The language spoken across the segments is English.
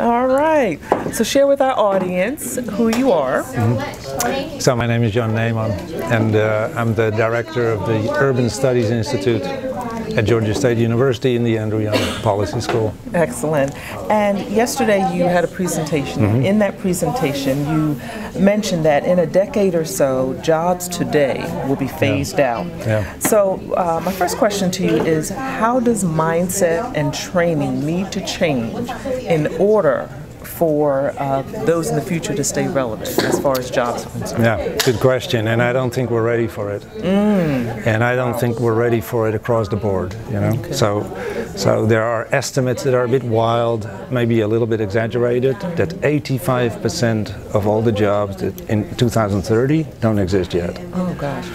All right. So share with our audience who you are. So my name is Jan Nijman, and uh, I'm the director of the Urban Studies Institute at Georgia State University in the Andrew Young Policy School. Excellent. And yesterday you had a presentation. Mm-hmm. In that presentation, you mentioned that in a decade or so, jobs today will be phased out. Yeah. So uh, my first question to you is, how does mindset and training need to change in order for uh, those in the future to stay relevant as far as jobs are concerned? Yeah, good question, and I don't think we're ready for it. And I don't think we're ready for it across the board. You know, so so there are estimates that are a bit wild, maybe a little bit exaggerated, that 85% of all the jobs that in 2030 don't exist yet, Oh gosh.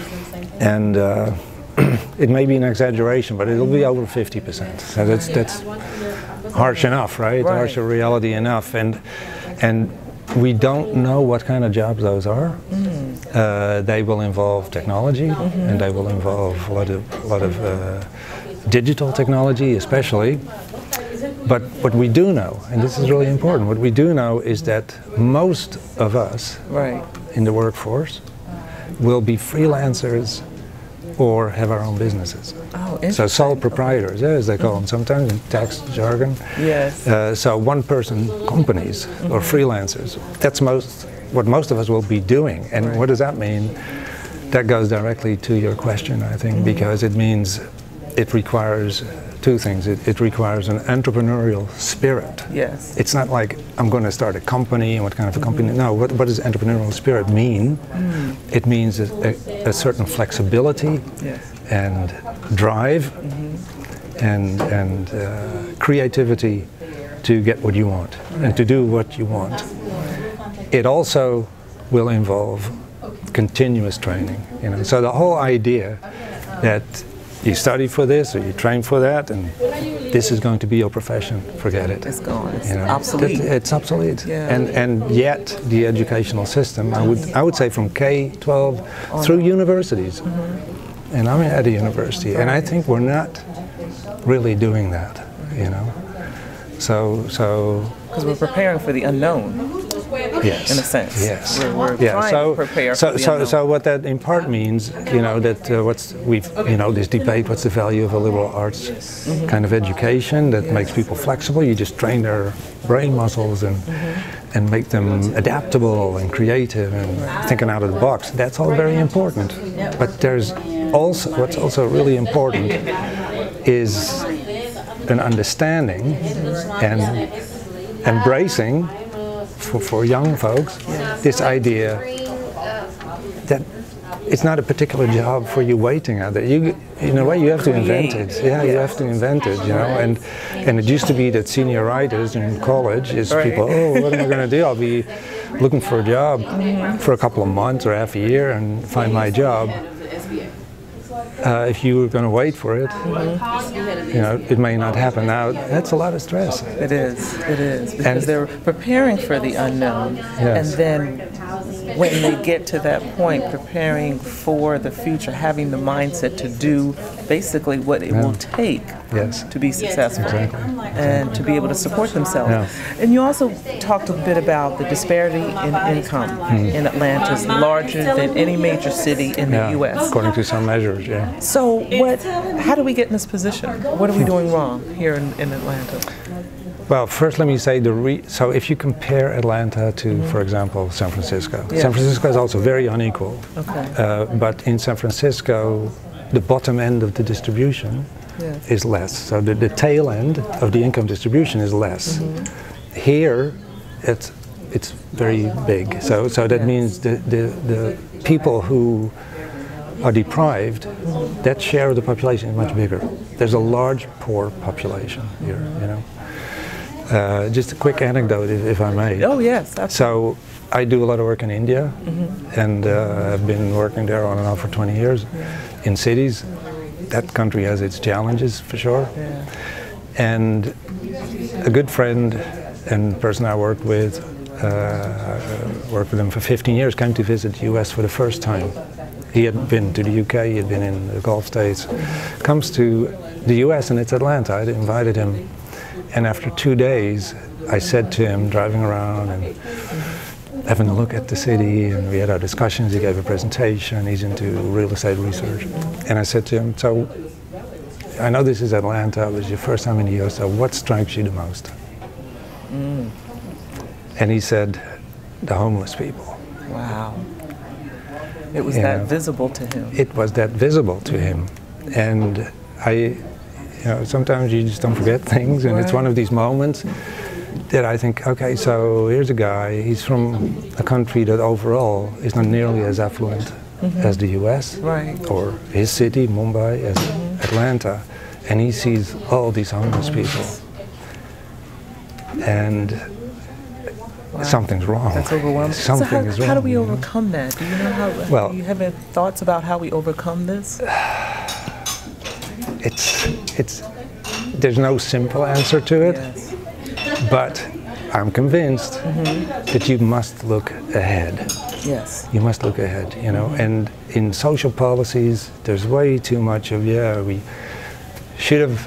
and. Uh, it may be an exaggeration, but it'll be over 50%. So that's that's harsh enough, right? Right. Harsher reality enough, and and we don't know what kind of jobs those are. Uh, they will involve technology, and they will involve a lot of a lot of uh, digital technology, especially. But what we do know, and this is really important, what we do know is that most of us Right. in the workforce will be freelancers or have our own businesses. Oh, So sole proprietors, yeah, as they call them mm-hmm. sometimes in tax jargon. Yes. Uh, so one-person companies or mm-hmm. freelancers. That's most what most of us will be doing. And what does that mean? That goes directly to your question, I think, mm-hmm. because it means it requires two things. It, it requires an entrepreneurial spirit. Yes. It's not like I'm going to start a company and what kind of a company. Mm-hmm. No, what, what does entrepreneurial spirit mean? Mm. It means a, a, a certain flexibility Yes. and drive mm-hmm. and, and uh, creativity to get what you want and to do what you want. It also will involve continuous training. You know, so the whole idea that you study for this or you train for that and this is going to be your profession, forget it. It's gone. It's You know, obsolete. that- it's obsolete. Yeah. And and yet the educational system, I would I would say from K twelve through universities. Mm-hmm. And I'm at a university, and I think we're not really doing that. You know. So so Because we're preparing for the unknown. Yes. In a sense. Yes. We're- we're yeah. trying so to prepare so for the so so what that in part means, you know, that uh, what's we've you know this debate. What's the value of a liberal arts Mm-hmm. kind of education that makes people flexible? You just train their brain muscles and Mm-hmm. and make them adaptable and creative and thinking out of the box. That's all very important. But there's also what's also really important is an understanding and embracing for, for young folks this idea that it's not a particular job for you waiting out there. You, in a way, you have to invent it. Yeah, you have to invent it. You know, and and it used to be that senior writers in college is people. Oh, what am I going to do? I'll be looking for a job for a couple of months or half a year and find my job. Uh, if you were going to wait for it, you know, it may not happen. Now, that's a lot of stress. It is. It is because And- they're preparing for the unknown, and then when they get to that point, preparing for the future, having the mindset to do basically what it will take Yes. to be successful Exactly. and to be able to support themselves. Yeah. And you also talked a bit about the disparity in income in Atlanta is larger than any major city in the Hmm. U.S. according to some measures, yeah. So what? How do we get in this position? What are we doing wrong here in, in Atlanta? Well, first let me say the re- so if you compare Atlanta to, for example, San Francisco, Yeah. San Francisco is also very unequal. Okay. Uh, but in San Francisco, the bottom end of the distribution is less. So the, the tail end of the income distribution is less. Here, it's it's very big. So so that means the, the the people who are deprived, that share of the population is much bigger. There's a large poor population here. You know. Uh, just a quick anecdote, if, if I may. Oh yes, absolutely. So I do a lot of work in India, and uh, I've been working there on and off for 20 years in cities. That country has its challenges for sure. Yeah. And a good friend and person I worked with, uh, uh, worked with him for 15 years, came to visit the U.S. for the first time. He had been to the UK, he had been in the Gulf states, comes to the U.S. and it's Atlanta. I invited him, and after two days, I said to him, driving around and having a look at the city, and we had our discussions. He gave a presentation. He's into real estate research, and I said to him, "So, I know this is Atlanta. It was your first time in the U.S. So, what strikes you the most?" Mm. And he said, "The homeless people." Wow. It was Yeah. that visible to him. It was that visible to him, and I, you know, sometimes you just don't forget things, and it's one of these moments that I think, okay, so here's a guy. He's from a country that overall is not nearly as affluent mm-hmm. as the U.S. Right. or his city, Mumbai, as mm-hmm. Atlanta, and he sees all these homeless people, and something's wrong. That's overwhelming. Something so how, is wrong. how do we overcome that? Do you know how? Well- do you have any thoughts about how we overcome this? It's it's there's no simple answer to it. Yes. But I'm convinced mm-hmm. that you must look ahead. Yes. You must look ahead, you know. Mm-hmm. And in social policies, there's way too much of, yeah, we should have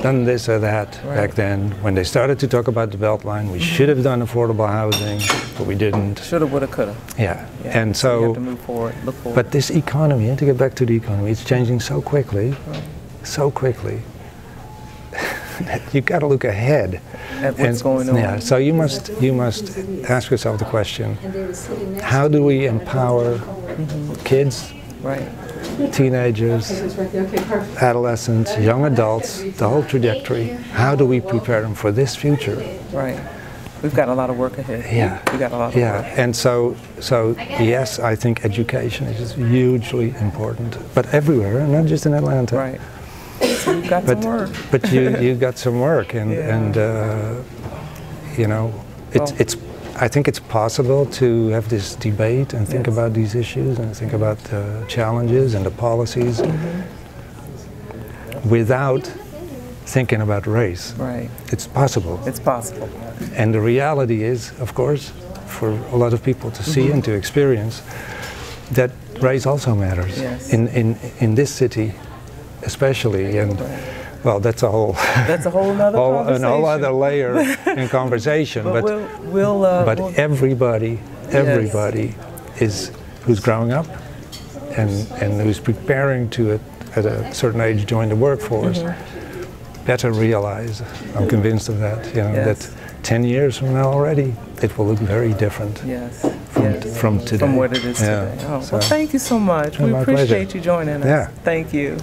done this or that back then. When they started to talk about the Beltline, we mm-hmm. should have done affordable housing, but we didn't. Shoulda, woulda, coulda. Yeah. Yeah. And you so, have to move forward. Look forward. but this economy, and to get back to the economy, it's changing so quickly, so quickly. that you got to look ahead at what's going on. yeah, so you must you must ask yourself the question: How do we empower mm-hmm. kids, Right. teenagers, adolescents, young adults, the whole trajectory? How do we prepare them for this future? Right. We've got a lot of work ahead. Yeah, We've got a lot of yeah, work. and so so yes, I think education is hugely important, but everywhere, not just in Atlanta. Right. So we've got But some work. but you you got some work, and Yeah. and uh, you know, it's Well- it's. I think it's possible to have this debate and think Yes. about these issues and think about the challenges and the policies Mm-hmm. without thinking about race. Right. It's possible. It's possible. And the reality is, of course, for a lot of people to see and to experience, that race also matters. Yes. In, in, in this city, especially. And, well, that's a whole, That's a whole nother whole, an whole other layer in conversation. But, But, we'll, we'll, uh, but we'll- everybody, everybody is who's growing up and, and who's preparing to, at, at a certain age, join the workforce, Mm-hmm. better realize, I'm convinced of that, you know, Yes. that 10 years from now already, it will look very different yes. from, yes. from today. From what it is Yeah, today. Oh, so- well, thank you so much. We my pleasure. appreciate you joining us. Yeah. Thank you.